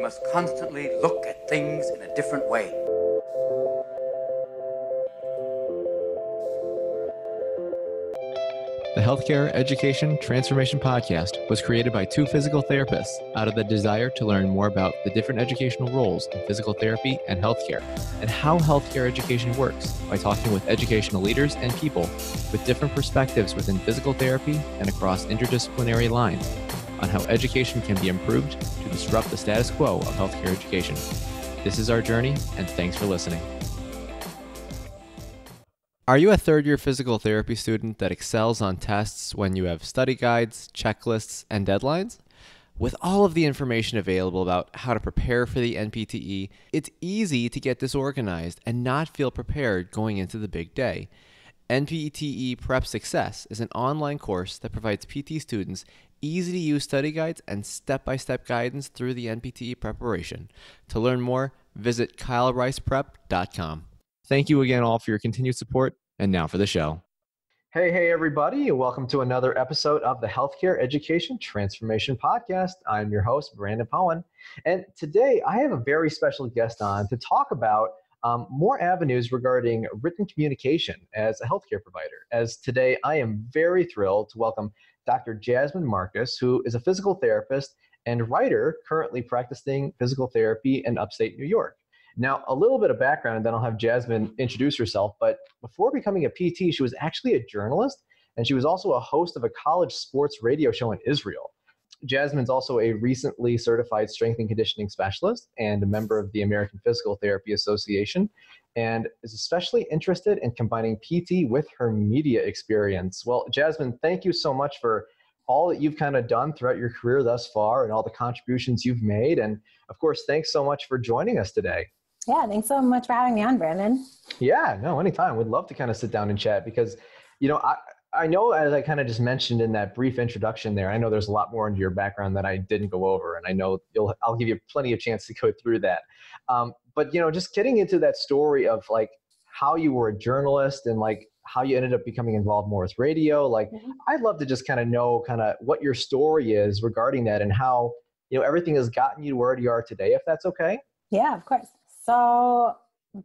must constantly look at things in a different way. The Healthcare Education Transformation Podcast was created by two physical therapists out of the desire to learn more about the different educational roles in physical therapy and healthcare, and how healthcare education works by talking with educational leaders and people with different perspectives within physical therapy and across interdisciplinary lines on how education can be improved to disrupt the status quo of healthcare education. This is our journey, and thanks for listening. Are you a third year physical therapy student that excels on tests when you have study guides, checklists, and deadlines? With all of the information available about how to prepare for the NPTE, it's easy to get disorganized and not feel prepared going into the big day. NPTE Prep Success is an online course that provides PT students easy to use study guides and step by step guidance through the NPTE preparation. To learn more, visit kylericeprep.com. Thank you again all for your continued support. And now for the show. Hey, hey, everybody, welcome to another episode of the Healthcare Education Transformation Podcast. I'm your host, Brandon Powen. And today I have a very special guest on to talk about um, more avenues regarding written communication as a healthcare provider. As today I am very thrilled to welcome Dr. Jasmine Marcus, who is a physical therapist and writer currently practicing physical therapy in upstate New York. Now, a little bit of background, and then I'll have Jasmine introduce herself. But before becoming a PT, she was actually a journalist, and she was also a host of a college sports radio show in Israel. Jasmine's also a recently certified strength and conditioning specialist and a member of the American Physical Therapy Association, and is especially interested in combining PT with her media experience. Well, Jasmine, thank you so much for all that you've kind of done throughout your career thus far and all the contributions you've made. And of course, thanks so much for joining us today. Yeah, thanks so much for having me on, Brandon. Yeah, no, anytime. We'd love to kind of sit down and chat because, you know, I, I know as I kind of just mentioned in that brief introduction there, I know there's a lot more into your background that I didn't go over, and I know you'll I'll give you plenty of chance to go through that. Um, but you know, just getting into that story of like how you were a journalist and like how you ended up becoming involved more with radio, like mm-hmm. I'd love to just kind of know kind of what your story is regarding that and how you know everything has gotten you to where you are today, if that's okay. Yeah, of course. So,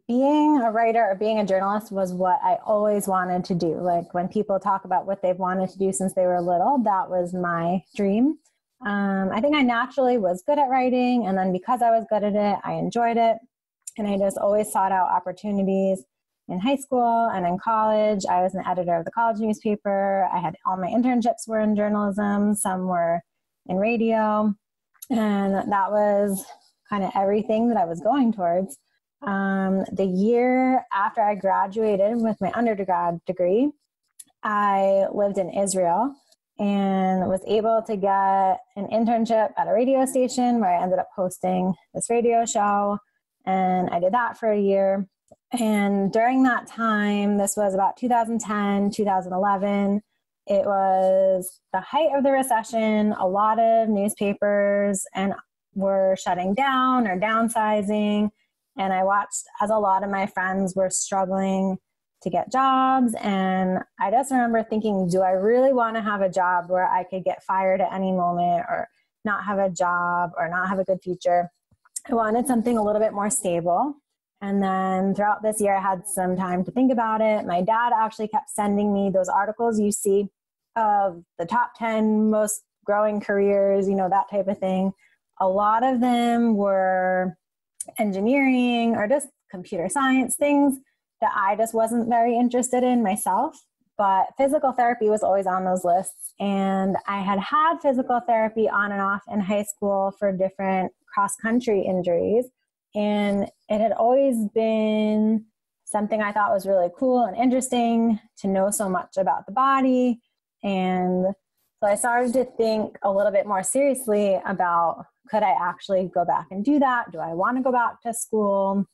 being a writer or being a journalist was what I always wanted to do. Like when people talk about what they've wanted to do since they were little, that was my dream. Um, I think I naturally was good at writing, and then because I was good at it, I enjoyed it. And I just always sought out opportunities in high school and in college. I was an editor of the college newspaper. I had all my internships were in journalism, some were in radio. And that was kind of everything that I was going towards. Um, the year after I graduated with my undergrad degree, I lived in Israel and was able to get an internship at a radio station where I ended up hosting this radio show. And I did that for a year. And during that time, this was about 2010, 2011, it was the height of the recession. A lot of newspapers and were shutting down or downsizing. And I watched as a lot of my friends were struggling to get jobs. And I just remember thinking, do I really want to have a job where I could get fired at any moment or not have a job or not have a good future? I wanted something a little bit more stable. And then throughout this year, I had some time to think about it. My dad actually kept sending me those articles you see of the top 10 most growing careers, you know, that type of thing a lot of them were engineering or just computer science things that I just wasn't very interested in myself. But physical therapy was always on those lists. And I had had physical therapy on and off in high school for different cross country injuries. And it had always been something I thought was really cool and interesting to know so much about the body. And so I started to think a little bit more seriously about could I actually go back and do that? Do I want to go back to school?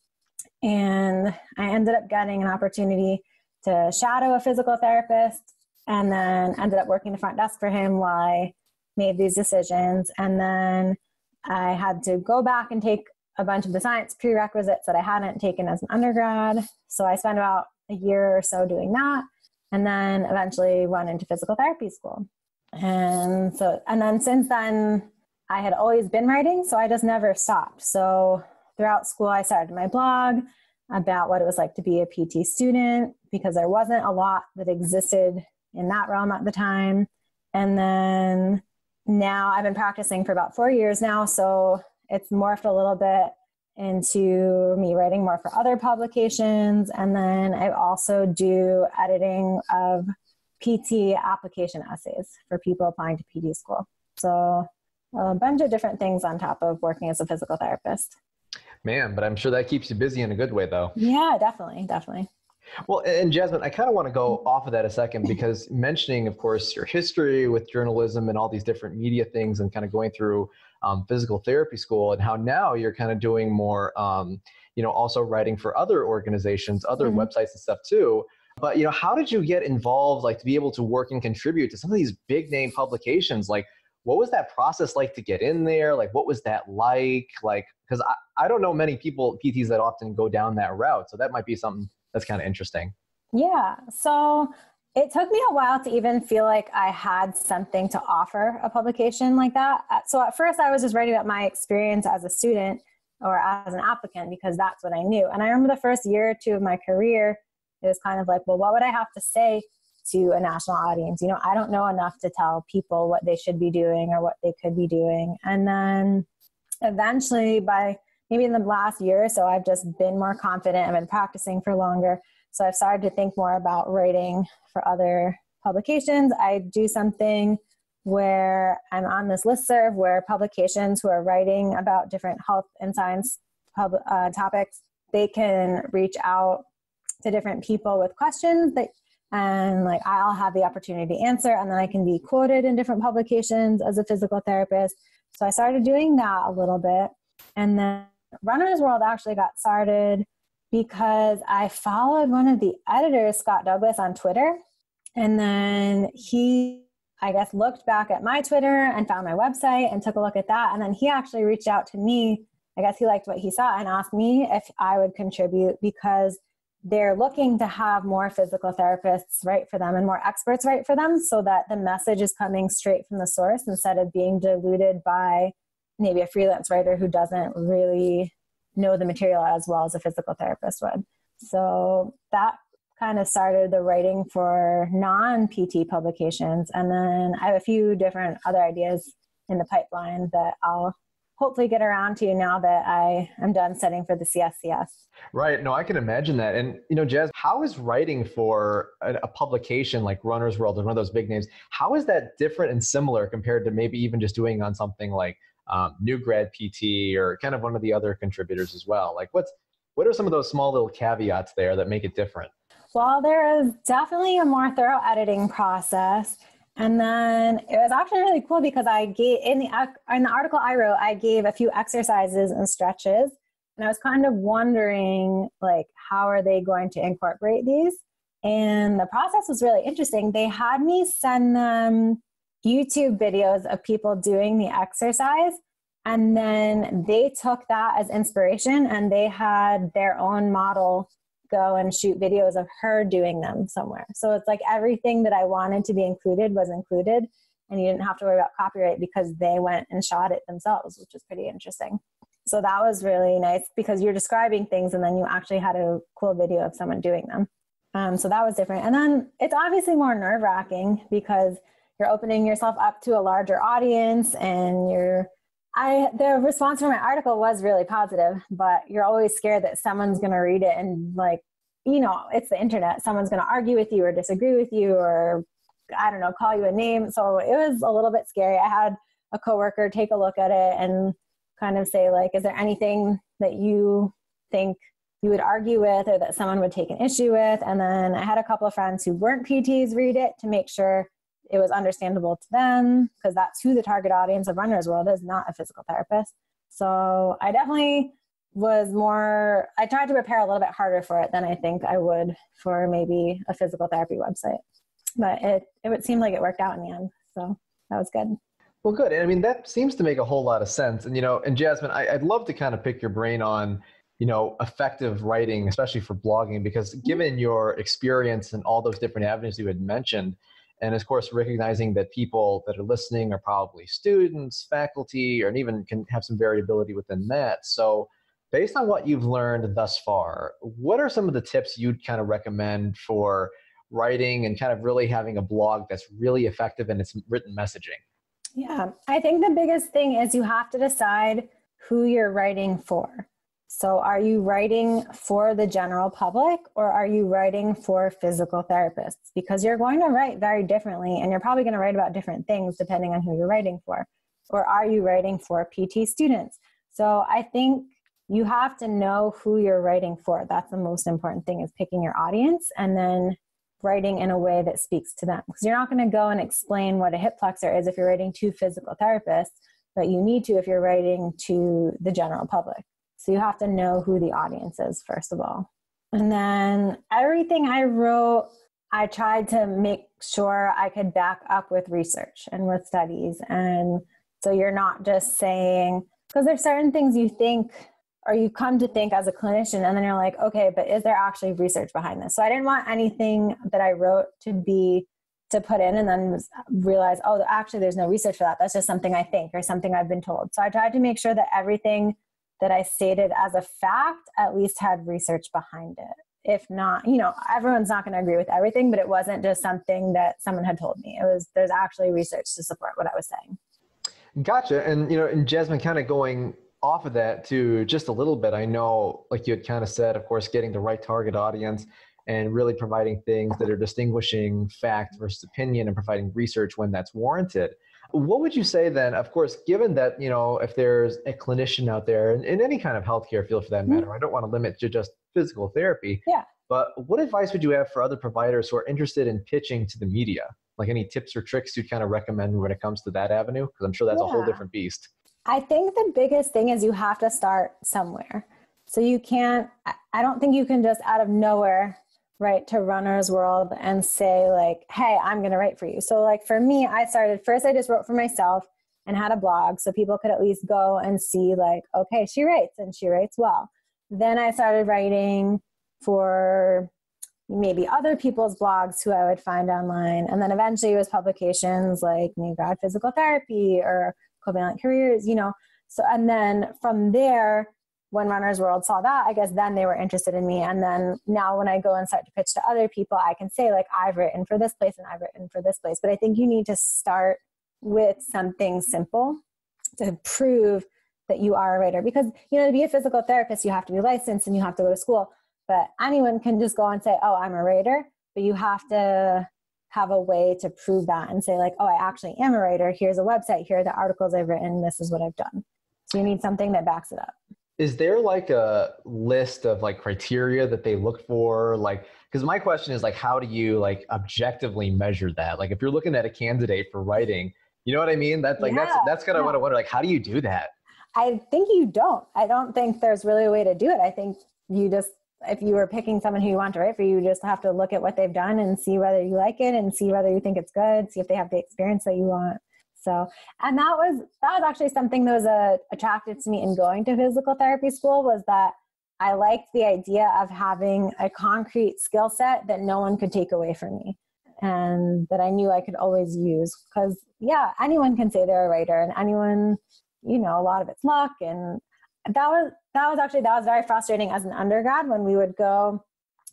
And I ended up getting an opportunity to shadow a physical therapist and then ended up working the front desk for him while I made these decisions. And then I had to go back and take a bunch of the science prerequisites that I hadn't taken as an undergrad. So I spent about a year or so doing that and then eventually went into physical therapy school. And so, and then since then, I had always been writing, so I just never stopped. So throughout school, I started my blog about what it was like to be a PT student because there wasn't a lot that existed in that realm at the time. And then now I've been practicing for about four years now, so it's morphed a little bit into me writing more for other publications. And then I also do editing of PT application essays for people applying to PT school. So a bunch of different things on top of working as a physical therapist. Man, but I'm sure that keeps you busy in a good way, though. Yeah, definitely, definitely. Well, and Jasmine, I kind of want to go off of that a second because mentioning, of course, your history with journalism and all these different media things and kind of going through um, physical therapy school and how now you're kind of doing more, um, you know, also writing for other organizations, other mm-hmm. websites and stuff too. But, you know, how did you get involved, like to be able to work and contribute to some of these big name publications? Like, what was that process like to get in there? Like, what was that like? Like, because I, I don't know many people, PTs that often go down that route. So that might be something that's kind of interesting. Yeah. So it took me a while to even feel like I had something to offer a publication like that. Uh, so at first, I was just writing about my experience as a student or as an applicant because that's what I knew. And I remember the first year or two of my career, it was kind of like, well, what would I have to say to a national audience? You know, I don't know enough to tell people what they should be doing or what they could be doing. And then eventually, by maybe in the last year or so, I've just been more confident. I've been practicing for longer. So I've started to think more about writing for other publications. I do something where I'm on this list serve where publications who are writing about different health and science pub, uh, topics, they can reach out to different people with questions that and like I'll have the opportunity to answer and then I can be quoted in different publications as a physical therapist. So I started doing that a little bit. And then Runner's World actually got started because I followed one of the editors, Scott Douglas, on Twitter. And then he, I guess, looked back at my Twitter and found my website and took a look at that. And then he actually reached out to me. I guess he liked what he saw and asked me if I would contribute because they're looking to have more physical therapists write for them and more experts write for them so that the message is coming straight from the source instead of being diluted by maybe a freelance writer who doesn't really know the material as well as a physical therapist would. So that kind of started the writing for non PT publications. And then I have a few different other ideas in the pipeline that I'll hopefully get around to you now that I am done studying for the CSCS. Right. No, I can imagine that. And, you know, Jazz, how is writing for a, a, publication like Runner's World or one of those big names, how is that different and similar compared to maybe even just doing on something like um, New Grad PT or kind of one of the other contributors as well? Like, what's what are some of those small little caveats there that make it different? Well, there is definitely a more thorough editing process. And then it was actually really cool because I gave in the in the article I wrote, I gave a few exercises and stretches, and I was kind of wondering like how are they going to incorporate these? And the process was really interesting. They had me send them YouTube videos of people doing the exercise. And then they took that as inspiration and they had their own model go and shoot videos of her doing them somewhere. So it's like everything that I wanted to be included was included. And you didn't have to worry about copyright because they went and shot it themselves, which is pretty interesting. So that was really nice because you're describing things and then you actually had a cool video of someone doing them. Um, so that was different. And then it's obviously more nerve wracking because you're opening yourself up to a larger audience and you're I the response from my article was really positive, but you're always scared that someone's going to read it and like you know, it's the internet. Someone's going to argue with you or disagree with you or I don't know, call you a name. So it was a little bit scary. I had a coworker take a look at it and kind of say like is there anything that you think you would argue with or that someone would take an issue with and then i had a couple of friends who weren't pts read it to make sure it was understandable to them because that's who the target audience of Runner's World is, not a physical therapist. So I definitely was more, I tried to prepare a little bit harder for it than I think I would for maybe a physical therapy website. But it, it would seem like it worked out in the end. So that was good. Well, good. I mean, that seems to make a whole lot of sense. And, you know, and Jasmine, I, would love to kind of pick your brain on, you know, effective writing, especially for blogging, because mm-hmm. given your experience and all those different avenues you had mentioned, And of course, recognizing that people that are listening are probably students, faculty, or even can have some variability within that. So, based on what you've learned thus far, what are some of the tips you'd kind of recommend for writing and kind of really having a blog that's really effective in its written messaging? Yeah, I think the biggest thing is you have to decide who you're writing for. So, are you writing for the general public or are you writing for physical therapists? Because you're going to write very differently and you're probably going to write about different things depending on who you're writing for. Or are you writing for PT students? So, I think you have to know who you're writing for. That's the most important thing is picking your audience and then writing in a way that speaks to them. Because you're not going to go and explain what a hip flexor is if you're writing to physical therapists, but you need to if you're writing to the general public. So you have to know who the audience is, first of all. And then everything I wrote, I tried to make sure I could back up with research and with studies. And so you're not just saying, because there's certain things you think or you come to think as a clinician, and then you're like, okay, but is there actually research behind this? So I didn't want anything that I wrote to be to put in and then realize, oh, actually, there's no research for that. That's just something I think or something I've been told. So I tried to make sure that everything that I stated as a fact at least had research behind it. If not, you know, everyone's not going to agree with everything, but it wasn't just something that someone had told me. It was there's actually research to support what I was saying. Gotcha. And you know, and Jasmine, kind of going off of that to just a little bit. I know, like you had kind of said, of course, getting the right target audience and really providing things that are distinguishing fact versus opinion and providing research when that's warranted. What would you say then? Of course, given that, you know, if there's a clinician out there in, in any kind of healthcare field for that mm-hmm. matter, mm-hmm. I don't want to limit to just physical therapy. Yeah. But what advice would you have for other providers who are interested in pitching to the media? Like any tips or tricks you'd kind of recommend when it comes to that avenue? Because I'm sure that's yeah. a whole different beast. I think the biggest thing is you have to start somewhere. So you can't, I don't think you can just out of nowhere write to runner's world and say like hey i'm going to write for you. So like for me i started first i just wrote for myself and had a blog so people could at least go and see like okay she writes and she writes well. Then i started writing for maybe other people's blogs who i would find online. And then eventually it was publications like new grad physical therapy or covalent careers you know? So and then from there when Runner's World saw that, I guess then they were interested in me. And then now when I go and start to pitch to other people, I can say, like, I've written for this place and I've written for this place. But I think you need to start with something simple to prove that you are a writer. Because, you know, to be a physical therapist, you have to be licensed and you have to go to school. But anyone can just go and say, oh, I'm a writer. But you have to have a way to prove that and say, like, oh, I actually am a writer. Here's a website. Here are the articles I've written. This is what I've done. So you need something that backs it up is there like a list of like criteria that they look for? Like because my question is like how do you like objectively measure that? Like if you're looking at a candidate for writing you know what i mean? That's like yeah, that's that's kind of yeah. what i wonder like how do you do that? I think you don't. I don't think there's really a way to do it. I think you just if you were picking someone who you want to write for you just have to look at what they've done and see whether you like it and see whether you think it's good see if they have the experience that you want so, and that was that was actually something that was uh, attractive to me in going to physical therapy school was that I liked the idea of having a concrete skill set that no one could take away from me and that I knew I could always use. Because yeah, anyone can say they're a writer and anyone, you know, a lot of it's luck. And that was that was actually that was very frustrating as an undergrad when we would go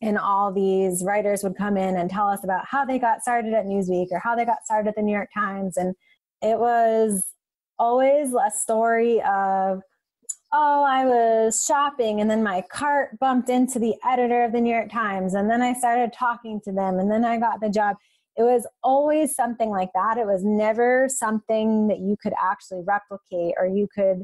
and all these writers would come in and tell us about how they got started at Newsweek or how they got started at the New York Times. And it was always a story of oh, I was shopping and then my cart bumped into the editor of the New York Times and then I started talking to them and then I got the job. It was always something like that. It was never something that you could actually replicate or you could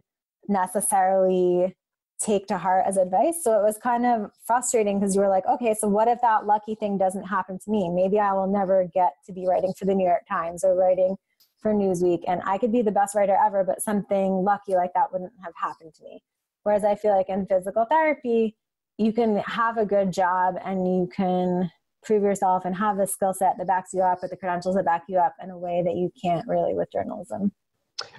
necessarily take to heart as advice. So it was kind of frustrating because you were like, okay, so what if that lucky thing doesn't happen to me? Maybe I will never get to be writing for the New York Times or writing for Newsweek and I could be the best writer ever, but something lucky like that wouldn't have happened to me. Whereas I feel like in physical therapy, you can have a good job and you can prove yourself and have the skill set that backs you up or the credentials that back you up in a way that you can't really with journalism.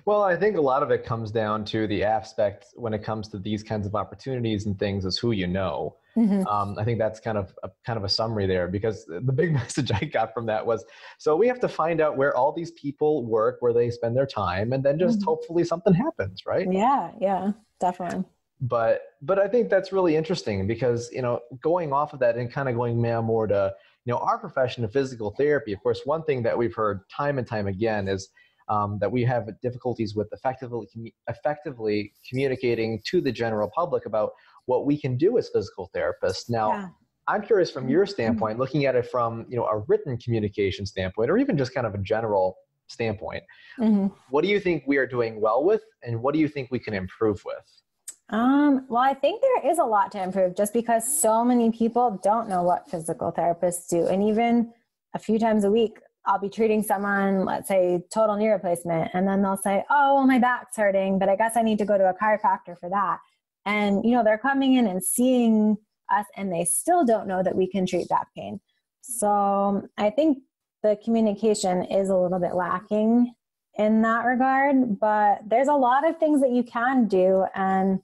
Well, I think a lot of it comes down to the aspect when it comes to these kinds of opportunities and things is who you know. Mm-hmm. Um, I think that's kind of a, kind of a summary there because the big message I got from that was so we have to find out where all these people work, where they spend their time, and then just mm-hmm. hopefully something happens, right? Yeah, yeah, definitely. But but I think that's really interesting because you know going off of that and kind of going more to you know our profession of physical therapy. Of course, one thing that we've heard time and time again is um, that we have difficulties with effectively effectively communicating to the general public about what we can do as physical therapists. Now, yeah. I'm curious from your mm-hmm. standpoint, looking at it from you know a written communication standpoint, or even just kind of a general standpoint. Mm-hmm. What do you think we are doing well with, and what do you think we can improve with? Um, well, I think there is a lot to improve just because so many people don't know what physical therapists do. And even a few times a week, I'll be treating someone, let's say total knee replacement, and then they'll say, Oh, well, my back's hurting, but I guess I need to go to a chiropractor for that. And, you know, they're coming in and seeing us and they still don't know that we can treat back pain. So I think the communication is a little bit lacking in that regard, but there's a lot of things that you can do. And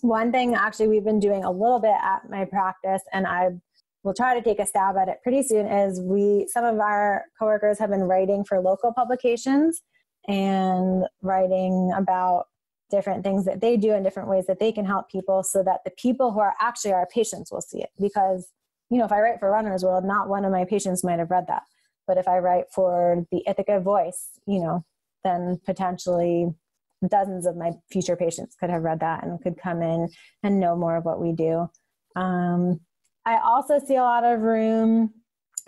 one thing actually we've been doing a little bit at my practice, and I will try to take a stab at it pretty soon, is we some of our coworkers have been writing for local publications and writing about different things that they do in different ways that they can help people so that the people who are actually our patients will see it. Because you know if i write for runner's world not one of my patients might have read that. But if i write for the ithaca voice you know then potentially dozens of my future patients could have read that and could come in and know more of what we do. Um, i also see a lot of room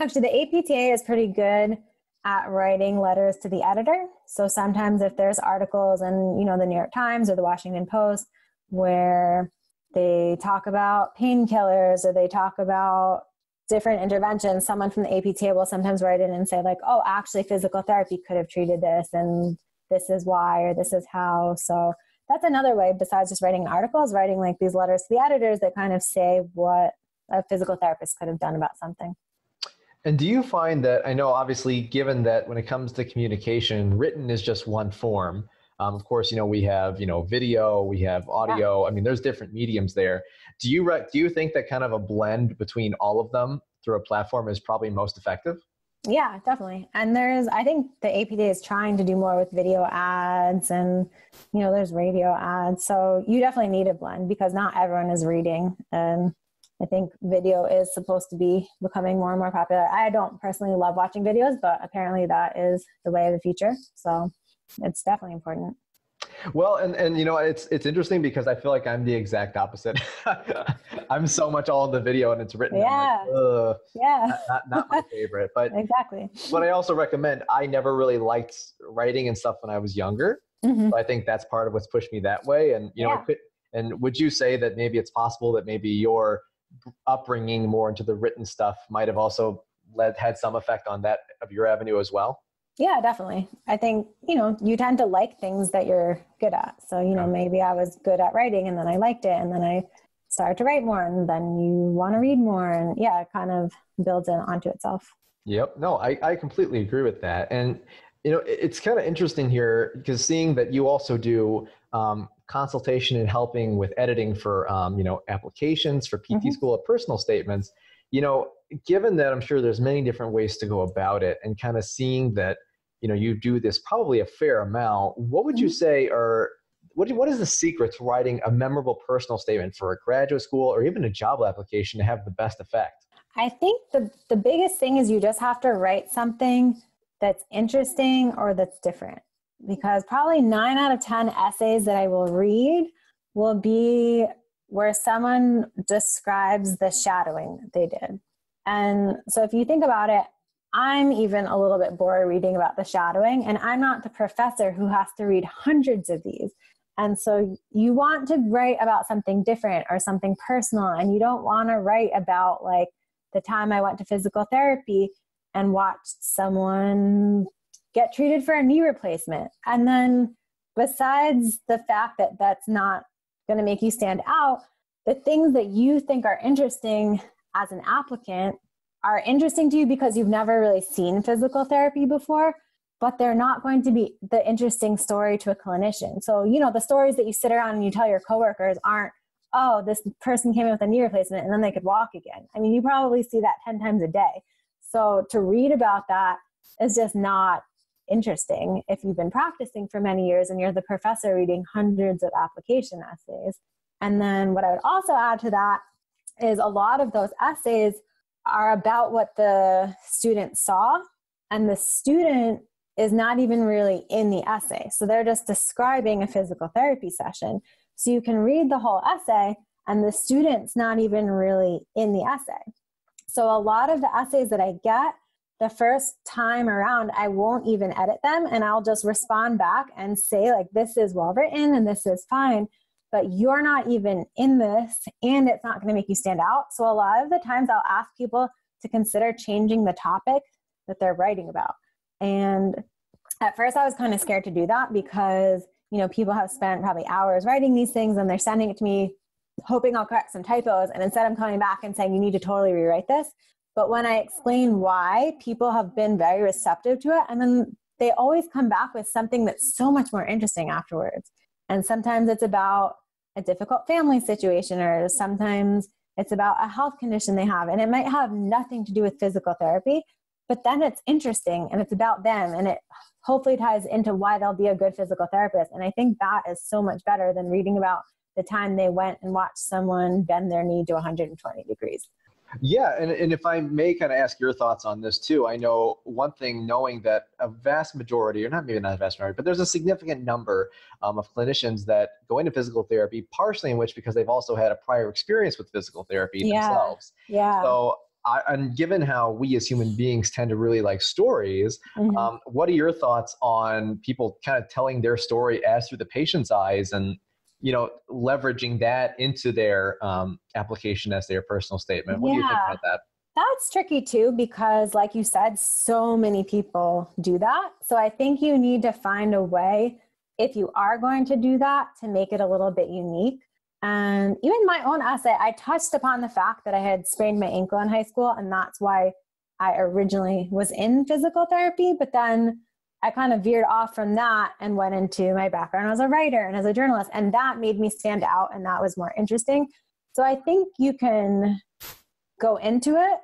actually the apta is pretty good at writing letters to the editor. So sometimes if there's articles in, you know, the New York Times or the Washington Post where they talk about painkillers or they talk about different interventions, someone from the APTA will sometimes write in and say like, "Oh, actually physical therapy could have treated this and this is why or this is how." So that's another way besides just writing articles, writing like these letters to the editors that kind of say what a physical therapist could have done about something. And do you find that, I know obviously, given that when it comes to communication, written is just one form. Um, of course, you know, we have, you know, video, we have audio. Yeah. I mean, there's different mediums there. Do you, re- do you think that kind of a blend between all of them through a platform is probably most effective? Yeah, definitely. And there's, I think the APTA is trying to do more with video ads and, you know, there's radio ads. So you definitely need a blend because not everyone is reading. And I think video is supposed to be becoming more and more popular. I don't personally love watching videos, but apparently that is the way of the future. So it's definitely important. Well, and and you know it's it's interesting because I feel like I'm the exact opposite. I'm so much all in the video and it's written. Yeah. Like, yeah. Not, not, not my favorite, but exactly. But I also recommend. I never really liked writing and stuff when I was younger. Mm-hmm. So I think that's part of what's pushed me that way. And you know, yeah. could, and would you say that maybe it's possible that maybe your upbringing more into the written stuff might have also led had some effect on that of your avenue as well? Yeah definitely. I think you know you tend to like things that you're good at. So you know maybe i was good at writing and then i liked it and then i started to write more and then you want to read more and yeah it kind of builds in onto itself. Yep. No i, I completely agree with that. And you know it's kind of interesting here because seeing that you also do um, consultation and helping with editing for um, you know applications for PT mm-hmm. school or personal statements. You know, given that I'm sure there's many different ways to go about it, and kind of seeing that you know you do this probably a fair amount. What would mm-hmm. you say are what, what is the secret to writing a memorable personal statement for a graduate school or even a job application to have the best effect? I think the, the biggest thing is you just have to write something that's interesting or that's different because probably nine out of 10 essays that I will read will be where someone describes the shadowing they did. And so if you think about it, I'm even a little bit bored reading about the shadowing, and I'm not the professor who has to read hundreds of these. And so you want to write about something different or something personal, and you don't want to write about like the time I went to physical therapy and watched someone get treated for a knee replacement. And then, besides the fact that that's not going to make you stand out, the things that you think are interesting as an applicant are interesting to you because you've never really seen physical therapy before. but they're not going to be the interesting story to a clinician. So, you know, the stories that you sit around and you tell your coworkers aren't, oh, this person came in with a knee replacement and then they could walk again. I mean, you probably see that 10 times a day. So, to read about that is just not interesting if you've been practicing for many years and you're the professor reading hundreds of application essays. And then, what I would also add to that is a lot of those essays are about what the student saw, and the student is not even really in the essay. So they're just describing a physical therapy session. So you can read the whole essay, and the student's not even really in the essay. So a lot of the essays that I get the first time around, I won't even edit them and I'll just respond back and say, like, this is well written and this is fine, but you're not even in this and it's not going to make you stand out. So, a lot of the times, I'll ask people to consider changing the topic that they're writing about. And at first, I was kind of scared to do that because, you know, people have spent probably hours writing these things and they're sending it to me hoping I'll correct some typos. And instead, I'm coming back and saying, you need to totally rewrite this. But when I explain why, people have been very receptive to it. And then they always come back with something that's so much more interesting afterwards. And sometimes it's about a difficult family situation, or sometimes it's about a health condition they have. And it might have nothing to do with physical therapy, but then it's interesting and it's about them. And it hopefully ties into why they'll be a good physical therapist. And I think that is so much better than reading about the time they went and watched someone bend their knee to 120 degrees. Yeah, and, and if I may kind of ask your thoughts on this too, I know one thing knowing that a vast majority, or not maybe not a vast majority, but there's a significant number um, of clinicians that go into physical therapy, partially in which because they've also had a prior experience with physical therapy yeah. themselves. Yeah. So I, and given how we as human beings tend to really like stories, mm-hmm. um, what are your thoughts on people kind of telling their story as through the patient's eyes and you know, leveraging that into their um, application as their personal statement. What yeah. do you think about that? That's tricky too, because like you said, so many people do that. So I think you need to find a way, if you are going to do that, to make it a little bit unique. And even my own essay, I touched upon the fact that I had sprained my ankle in high school, and that's why I originally was in physical therapy. But then I kind of veered off from that and went into my background as a writer and as a journalist. And that made me stand out and that was more interesting. So I think you can go into it,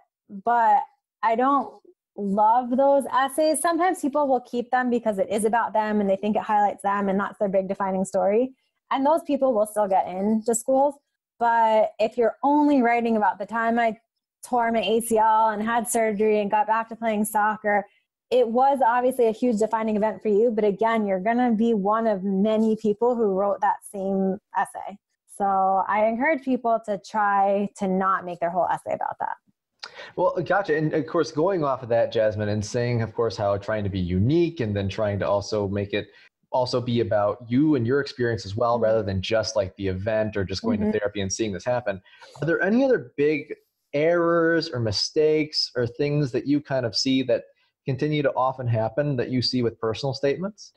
but I don't love those essays. Sometimes people will keep them because it is about them and they think it highlights them and that's their big defining story. And those people will still get into schools. But if you're only writing about the time I tore my ACL and had surgery and got back to playing soccer, it was obviously a huge defining event for you, but again, you're going to be one of many people who wrote that same essay. So I encourage people to try to not make their whole essay about that. Well, gotcha. And of course, going off of that, Jasmine, and saying, of course, how trying to be unique and then trying to also make it also be about you and your experience as well, mm-hmm. rather than just like the event or just going mm-hmm. to therapy and seeing this happen. Are there any other big errors or mistakes or things that you kind of see that continue to often happen that you see with personal statements?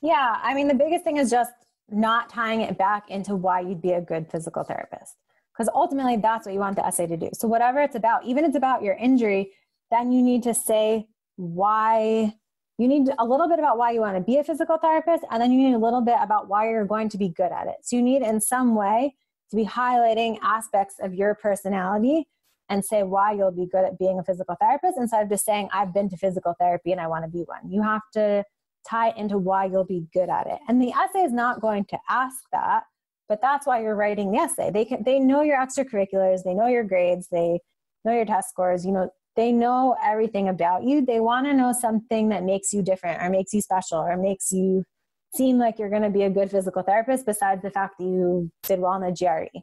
Yeah, I mean, the biggest thing is just not tying it back into why you'd be a good physical therapist. Because ultimately, that's what you want the essay to do. So, whatever it's about, even if it's about your injury, then you need to say why you need a little bit about why you want to be a physical therapist, and then you need a little bit about why you're going to be good at it. So, you need in some way to be highlighting aspects of your personality and say why you'll be good at being a physical therapist instead of just saying, I've been to physical therapy and I want to be one. You have to tie into why you'll be good at it. And the essay is not going to ask that, but that's why you're writing the essay. They can they know your extracurriculars, they know your grades, they know your test scores, you know, they know everything about you. They want to know something that makes you different or makes you special or makes you seem like you're going to be a good physical therapist besides the fact that you did well in the GRE.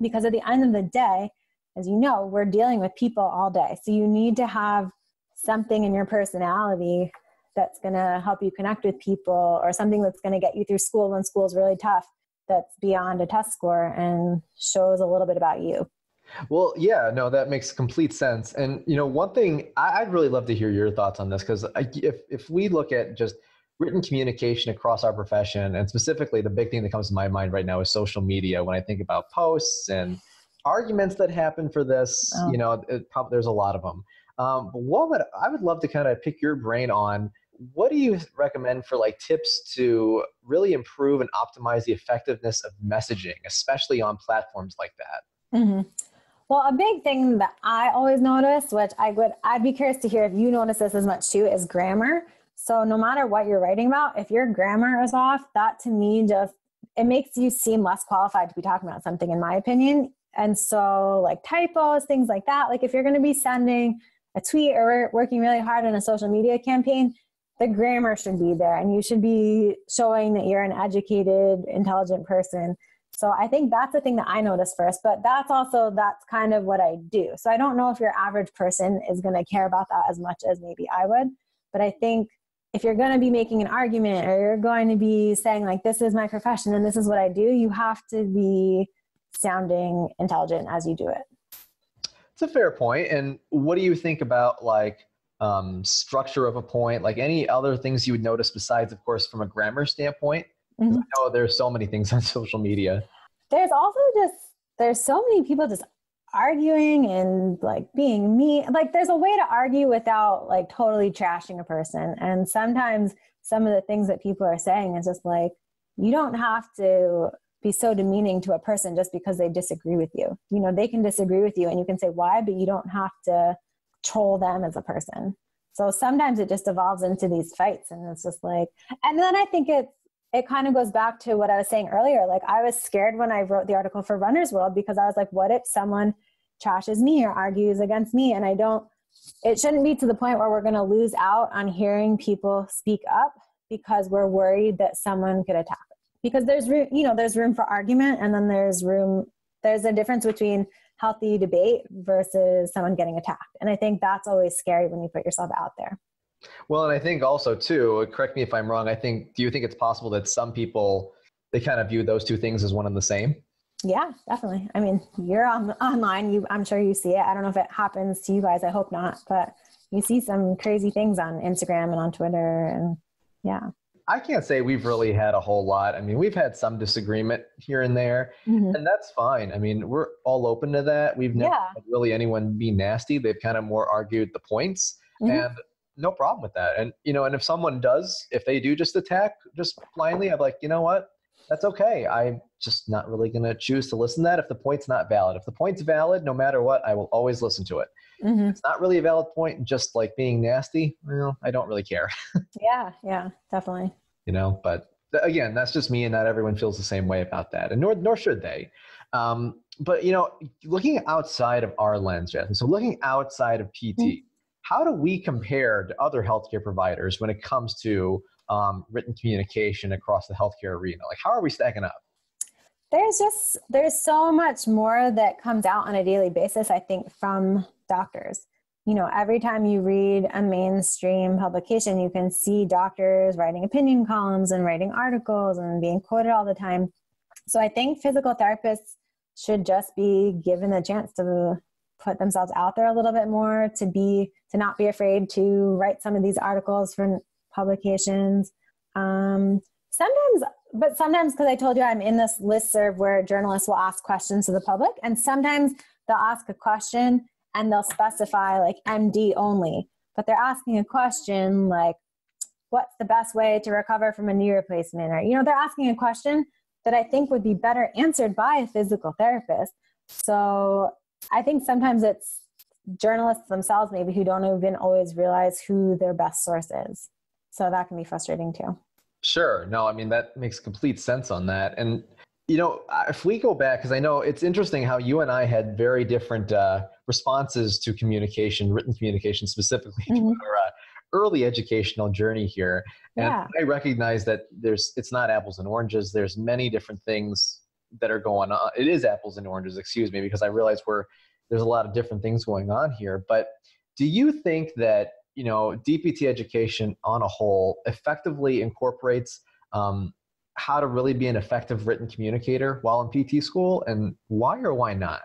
Because at the end of the day, as you know, we're dealing with people all day. So you need to have something in your personality that's going to help you connect with people or something that's going to get you through school when school's really tough that's beyond a test score and shows a little bit about you. Well, yeah, no, that makes complete sense. And you know, one thing I, would really love to hear your thoughts on this because if if we look at just written communication across our profession, and specifically the big thing that comes to my mind right now is social media. When I think about posts and arguments that happen for this, oh. you know, it, there's a lot of them. Um, but what would I would love to kind of pick your brain on what do you recommend for like tips to really improve and optimize the effectiveness of messaging, especially on platforms like that? Mm-hmm. Well, a big thing that I always notice, which I would, I'd be curious to hear if you notice this as much too, is grammar. So no matter what you're writing about, if your grammar is off, that to me just it makes you seem less qualified to be talking about something, in my opinion. And so, like typos, things like that. Like if you're going to be sending a tweet or working really hard on a social media campaign, the grammar should be there, and you should be showing that you're an educated, intelligent person so I think that's the thing that I notice first, but that's also that's kind of what I do. So I don't know if your average person is going to care about that as much as maybe I would, but I think if you're going to be making an argument or you're going to be saying like this is my profession and this is what I do, you have to be sounding intelligent as you do it. It's a fair point. And what do you think about like um, structure of a point, like any other things you would notice besides, of course, from a grammar standpoint? Mm-hmm. I know there's so many things on social media. There's also just there's so many people just arguing and like being mean. Like there's a way to argue without like totally trashing a person. And sometimes some of the things that people are saying is just like you don't have to be so demeaning to a person just because they disagree with you. You know, they can disagree with you and you can say why, but you don't have to troll them as a person. So sometimes it just evolves into these fights and it's just like and then I think it's it kind of goes back to what I was saying earlier. Like I was scared when I wrote the article for Runner's World because I was like, what if someone trashes me or argues against me? And I don't, it shouldn't be to the point where we're going to lose out on hearing people speak up because we're worried that someone could attack. Because there's room, you know, there's room for argument and then there's room, there's a difference between healthy debate versus someone getting attacked. And I think that's always scary when you put yourself out there. Well, and I think also too, correct me if I'm wrong, I think do you think it's possible that some people they kind of view those two things as one and the same? Yeah, definitely. I mean, you're on online, you I'm sure you see it. I don't know if it happens to you guys, I hope not, but you see some crazy things on Instagram and on Twitter and yeah. I can't say we've really had a whole lot. I mean, we've had some disagreement here and there, mm-hmm. and that's fine. I mean, we're all open to that. We've never yeah. really anyone be nasty. They've kind of more argued the points. Mm-hmm. And no problem with that. And you know, and if someone does, if they do just attack just blindly, I'm like, you know what? That's okay. I'm just not really going to choose to listen to that if the point's not valid. If the point's valid, no matter what, I will always listen to it. Mm-hmm. It's not really a valid point, just like being nasty. Well, I don't really care. yeah, yeah, definitely. You know, but again, that's just me, and not everyone feels the same way about that, and nor nor should they. Um, but you know, looking outside of our lens, Jasmine. So looking outside of PT, mm-hmm how do we compare to other healthcare providers when it comes to um, written communication across the healthcare arena? Like, how are we stacking up? There's just there's so much more that comes out on a daily basis. I think from doctors. You know, every time you read a mainstream publication, you can see doctors writing opinion columns and writing articles and being quoted all the time. So I think physical therapists should just be given the chance to put themselves out there a little bit more to be to not be afraid to write some of these articles for publications um, sometimes but sometimes because i told you i'm in this list serve where journalists will ask questions to the public and sometimes they'll ask a question and they'll specify like md only but they're asking a question like what's the best way to recover from a knee replacement or you know they're asking a question that i think would be better answered by a physical therapist so I think sometimes it's journalists themselves maybe who don't even always realize who their best source is. So that can be frustrating too. Sure. No, I mean, that makes complete sense on that. And, you know, if we go back, because I know it's interesting how you and I had very different uh, responses to communication, written communication specifically, mm-hmm. our uh, early educational journey here. And yeah. I recognize that there's, it's not apples and oranges. There's many different things that are going on. It is apples and oranges, excuse me, because I realize we're there's a lot of different things going on here. But do you think that you know DPT education on a whole effectively incorporates um, how to really be an effective written communicator while in PT school, and why or why not?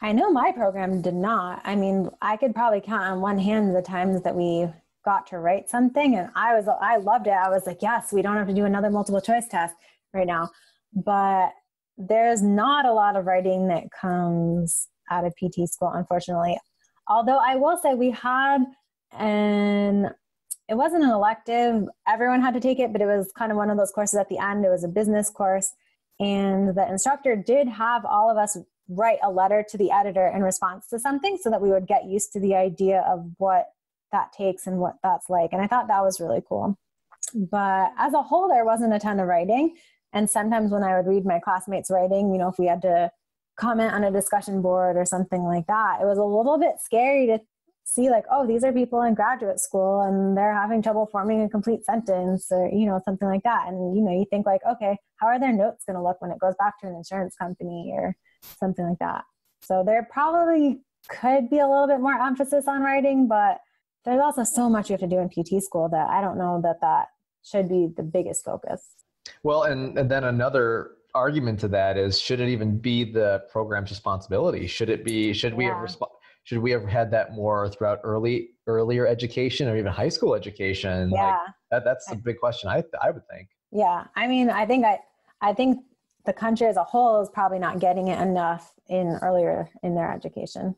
I know my program did not. I mean, I could probably count on one hand the times that we got to write something, and I was I loved it. I was like, yes, we don't have to do another multiple choice test right now. But there's not a lot of writing that comes out of PT school, unfortunately. Although I will say we had an it wasn't an elective. Everyone had to take it, but it was kind of one of those courses at the end. It was a business course. And the instructor did have all of us write a letter to the editor in response to something so that we would get used to the idea of what that takes and what that's like. And I thought that was really cool. But as a whole, there wasn't a ton of writing. And sometimes when I would read my classmates' writing, you know, if we had to comment on a discussion board or something like that, it was a little bit scary to see like oh these are people in graduate school and they're having trouble forming a complete sentence or you know something like that. And you know you think like okay how are their notes going to look when it goes back to an insurance company or something like that? So there probably could be a little bit more emphasis on writing but there's also so much you have to do in pt school that i don't know that that should be the biggest focus. Well and, and then another argument to that is should it even be the program's responsibility? Should it be should we have resp- should we have had that more throughout early earlier education or even high school education? Yeah. like, that, that's a big question i i would think. Yeah i mean i think i i think the country as a whole is probably not getting it enough in earlier in their education.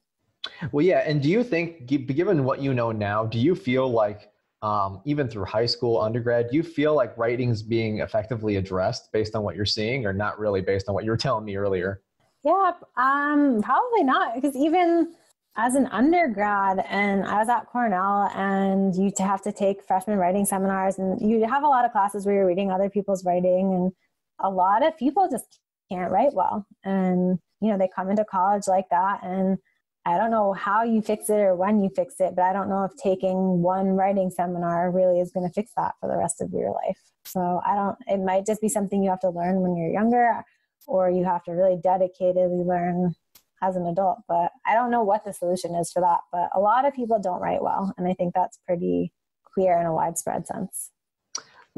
Well yeah and do you think given what you know now do you feel like um, even through high school undergrad do you feel like writing's being effectively addressed based on what you're seeing or not really based on what you were telling me earlier? Yeah um probably not because even as an undergrad and I was at Cornell and you have to take freshman writing seminars and you have a lot of classes where you're reading other people's writing and a lot of people just can't write well. And you know they come into college like that and I don't know how you fix it or when you fix it but I don't know if taking one writing seminar really is going to fix that for the rest of your life. So I don't it might just be something you have to learn when you're younger or you have to really dedicatedly learn as an adult. But I don't know what the solution is for that. But a lot of people don't write well. And I think that's pretty clear in a widespread sense.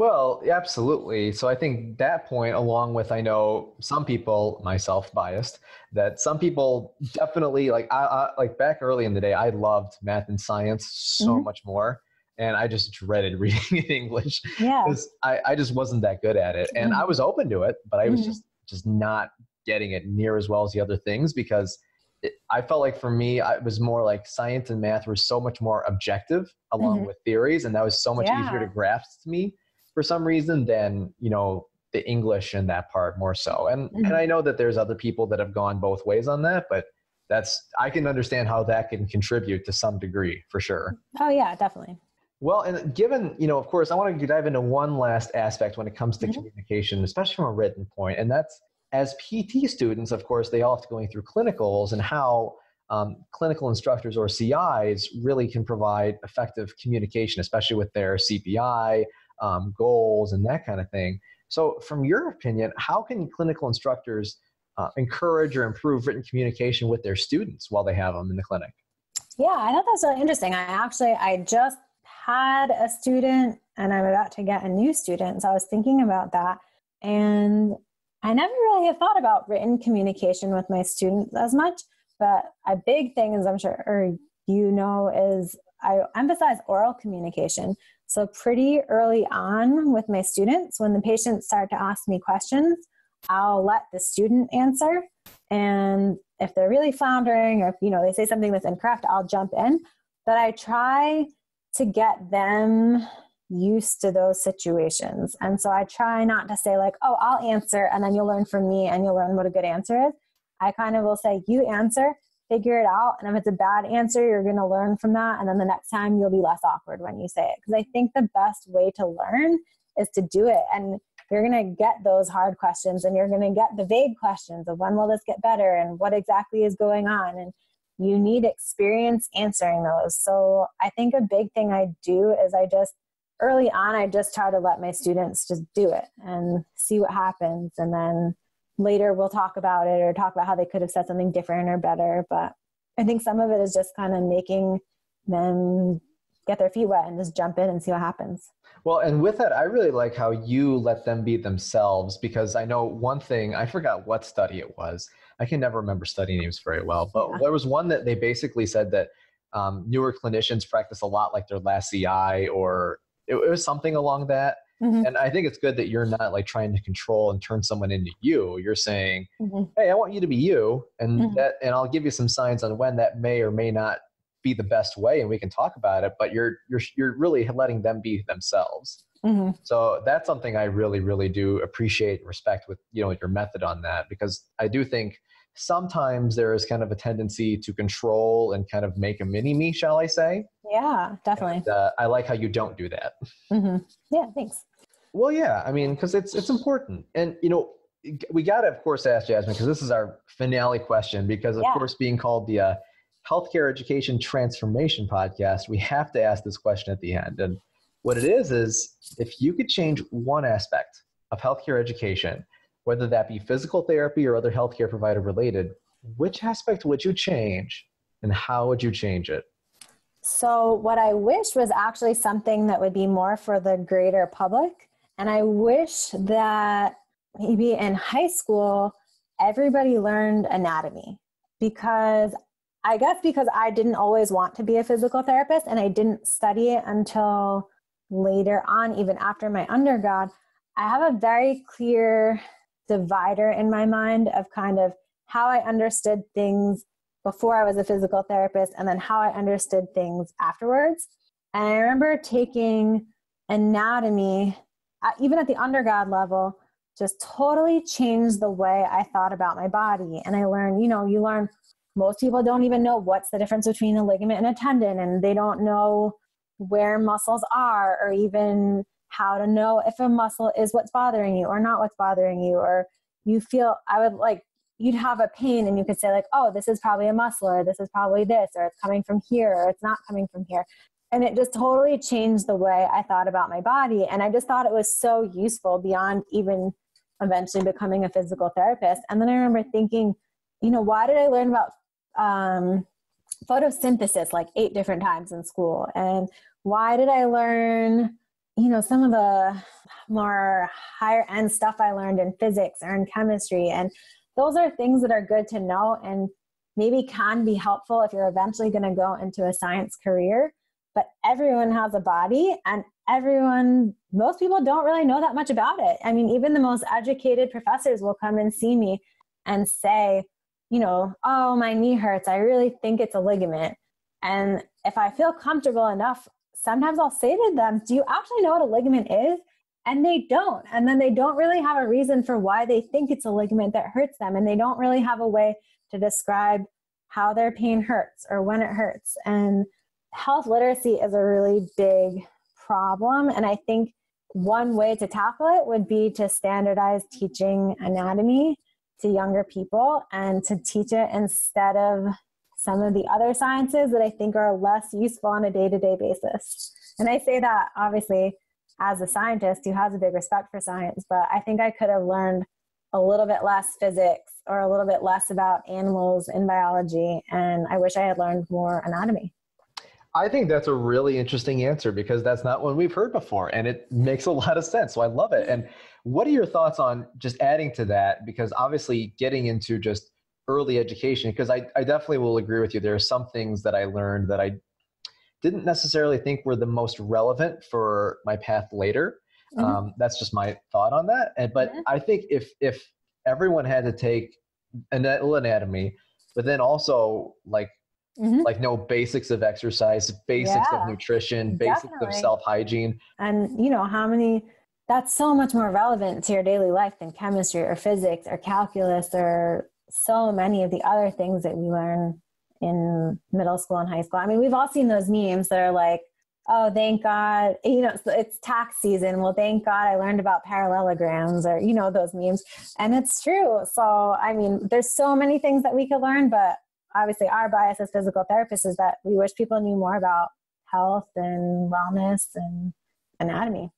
Well, absolutely. So I think that point, along with I know some people, myself biased, that some people definitely like I, I like back early in the day, I loved math and science so mm-hmm. much more, and I just dreaded reading in English. Yeah, I I just wasn't that good at it, and mm-hmm. I was open to it, but I was mm-hmm. just just not getting it near as well as the other things because it, I felt like for me, it was more like science and math were so much more objective along mm-hmm. with theories, and that was so much yeah. easier to grasp to me for some reason than you know the English and that part more so. And mm-hmm. and I know that there's other people that have gone both ways on that, but that's I can understand how that can contribute to some degree for sure. Oh yeah, definitely. Well, and given, you know, of course, I want to dive into one last aspect when it comes to mm-hmm. communication, especially from a written point, and that's as PT students, of course, they all have to going through clinicals and how um, clinical instructors or CIs really can provide effective communication, especially with their CPI um, goals and that kind of thing. So, from your opinion, how can clinical instructors uh, encourage or improve written communication with their students while they have them in the clinic? Yeah, I thought that was really interesting. I actually I just had a student and I'm about to get a new student, so I was thinking about that. And I never really have thought about written communication with my students as much, but a big thing is I'm sure or you know is I emphasize oral communication. So pretty early on with my students, when the patients start to ask me questions, I'll let the student answer. And if they're really floundering or if you know they say something that's incorrect, I'll jump in. But I try to get them used to those situations. And so I try not to say, like, oh, I'll answer and then you'll learn from me and you'll learn what a good answer is. I kind of will say, you answer, figure it out. And if it's a bad answer, you're going to learn from that. And then the next time you'll be less awkward when you say it. Because I think the best way to learn is to do it. And you're going to get those hard questions and you're going to get the vague questions of when will this get better and what exactly is going on. And you need experience answering those. So I think a big thing I do is I just early on, I just try to let my students just do it and see what happens. And then later we'll talk about it or talk about how they could have said something different or better. But I think some of it is just kind of making them get their feet wet and just jump in and see what happens. Well, and with that, I really like how you let them be themselves because I know one thing, I forgot what study it was. I can never remember study names very well, but yeah. there was one that they basically said that um, newer clinicians practice a lot like their last CI or it, it was something along that. Mm-hmm. And I think it's good that you're not like trying to control and turn someone into you. You're saying, mm-hmm. "Hey, I want you to be you," and mm-hmm. that, and I'll give you some signs on when that may or may not be the best way and we can talk about it but you're you're you're really letting them be themselves hmm so that's something i really really do appreciate and respect with you know your method on that because i do think sometimes there is kind of a tendency to control and kind of make a mini me shall i say Yeah, definitely. And, uh, i like how you don't do that hmm Yeah, thanks. well yeah i mean because it's it's important and you know we got to of course ask jasmine because this is our finale question because of Yeah. course being called the uh, healthcare education transformation podcast we have to ask this question at the end and what it is is if you could change one aspect of healthcare education whether that be physical therapy or other healthcare provider related which aspect would you change and how would you change it So, what I wish was actually something that would be more for the greater public. And I wish that maybe in high school, everybody learned anatomy because I guess because I didn't always want to be a physical therapist and I didn't study it until later on, even after my undergrad, I have a very clear divider in my mind of kind of how I understood things before I was a physical therapist and then how I understood things afterwards. And I remember taking anatomy, uh, even at the undergrad level, just totally changed the way I thought about my body. And I learned, you know, you learn most people don't even know what's the difference between a ligament and a tendon, and they don't know where muscles are, or even how to know if a muscle is what's bothering you or not what's bothering you, or you feel, I would like, you'd have a pain and you could say, like, oh, this is probably a muscle, or this is probably this, or it's coming from here, or it's not coming from here. And it just totally changed the way I thought about my body. And I just thought it was so useful beyond even eventually becoming a physical therapist. And then I remember thinking, you know, why did I learn about um, photosynthesis like eight different times in school? And why did I learn, you know, some of the more higher end stuff I learned in physics or in chemistry? And those are things that are good to know and maybe can be helpful if you're eventually going to go into a science career. But everyone has a body and everyone, most people don't really know that much about it. I mean, even the most educated professors will come and see me and say, you know, oh, my knee hurts. I really think it's a ligament. And if I feel comfortable enough, sometimes I'll say to them, do you actually know what a ligament is? And they don't. And then they don't really have a reason for why they think it's a ligament that hurts them. And they don't really have a way to describe how their pain hurts or when it hurts. And health literacy is a really big problem. And I think one way to tackle it would be to standardize teaching anatomy to younger people and to teach it instead of some of the other sciences that I think are less useful on a day to day basis. And I say that obviously as a scientist who has a big respect for science, but I think I could have learned a little bit less physics or a little bit less about animals in biology. And I wish I had learned more anatomy. I think that's a really interesting answer because that's not one we've heard before and it makes a lot of sense. So I love it. And what are your thoughts on just adding to that? Because obviously, getting into just early education, because I, I definitely will agree with you. There are some things that I learned that I didn't necessarily think were the most relevant for my path later. Mhm. Um, that's just my thought on that. And but. I think if if everyone had to take ana- anatomy, but then also like Mhm. like no basics of exercise, basics Yeah, of nutrition, basics of self hygiene. And, you know, how many, that's so much more relevant to your daily life than chemistry or physics or calculus or so many of the other things that we learn in middle school and high school. I mean, we've all seen those memes that are like, oh, thank God, you know, it's, it's tax season. Well, thank God I learned about parallelograms or, you know, those memes. And it's true. So, I mean, there's so many things that we could learn, but obviously our bias as physical therapists is that we wish people knew more about health and wellness and anatomy.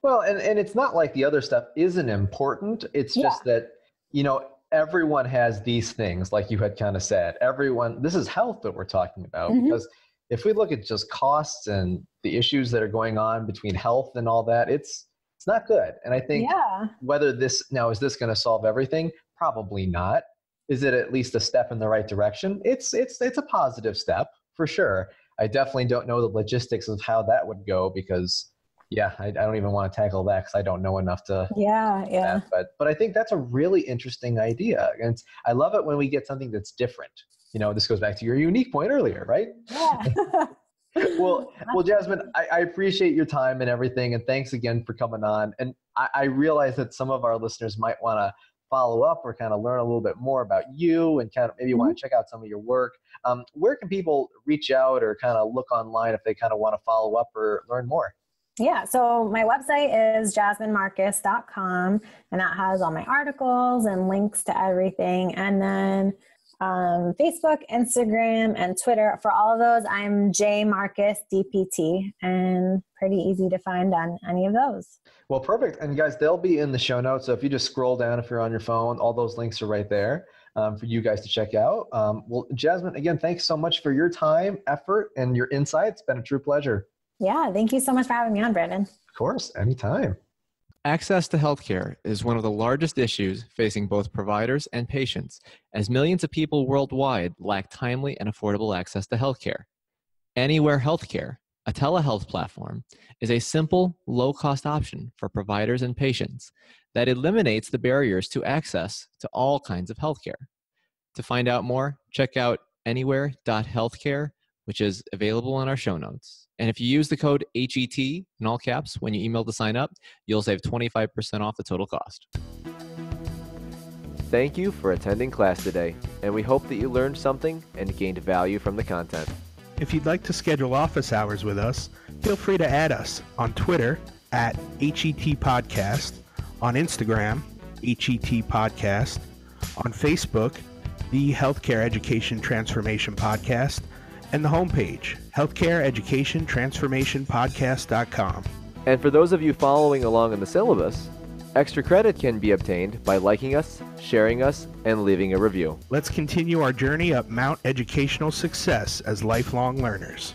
Well, and, and it's not like the other stuff isn't important. It's just that, you know, everyone has these things, like you had kind of said. Everyone, this is health that we're talking about. Mhm. Because if we look at just costs and the issues that are going on between health and all that, it's it's not good. And I think Yeah. whether this now is this going to solve everything? Probably not. Is it at least a step in the right direction? It's it's it's a positive step for sure. I definitely don't know the logistics of how that would go because yeah, I, I don't even want to tackle that because I don't know enough to. Yeah. Yeah. That. But but I think that's a really interesting idea, and it's, I love it when we get something that's different. you know, this goes back to your unique point earlier, right? Yeah. well, well, Jasmine, I, I, appreciate your time and everything, and thanks again for coming on. And I, I realize that some of our listeners might want to follow up or kind of learn a little bit more about you and kind of maybe mm-hmm. want to check out some of your work. Um, where can people reach out or kind of look online if they kind of want to follow up or learn more? Yeah, so my website is jasminemarcus.com and that has all my articles and links to everything. And then um, Facebook, Instagram, and Twitter. For all of those, I'm J Marcus DPT, and pretty easy to find on any of those. Well, perfect. And guys, they'll be in the show notes. So if you just scroll down, if you're on your phone, all those links are right there um, for you guys to check out. Um, well, Jasmine, again, thanks so much for your time, effort, and your insights. It's been a true pleasure. Yeah, thank you so much for having me on, Brandon. Of course, anytime. Access to healthcare is one of the largest issues facing both providers and patients, as millions of people worldwide lack timely and affordable access to healthcare. Anywhere Healthcare, a telehealth platform, is a simple, low cost option for providers and patients that eliminates the barriers to access to all kinds of healthcare. To find out more, check out anywhere.healthcare which is available in our show notes. And if you use the code HET in all caps when you email to sign up, you'll save 25% off the total cost. Thank you for attending class today, and we hope that you learned something and gained value from the content. If you'd like to schedule office hours with us, feel free to add us on Twitter at HET Podcast, on Instagram, HET Podcast, on Facebook, the Healthcare Education Transformation Podcast, and the homepage, Healthcare Education Transformation Podcast.com. And for those of you following along in the syllabus, extra credit can be obtained by liking us, sharing us, and leaving a review. Let's continue our journey up Mount Educational Success as lifelong learners.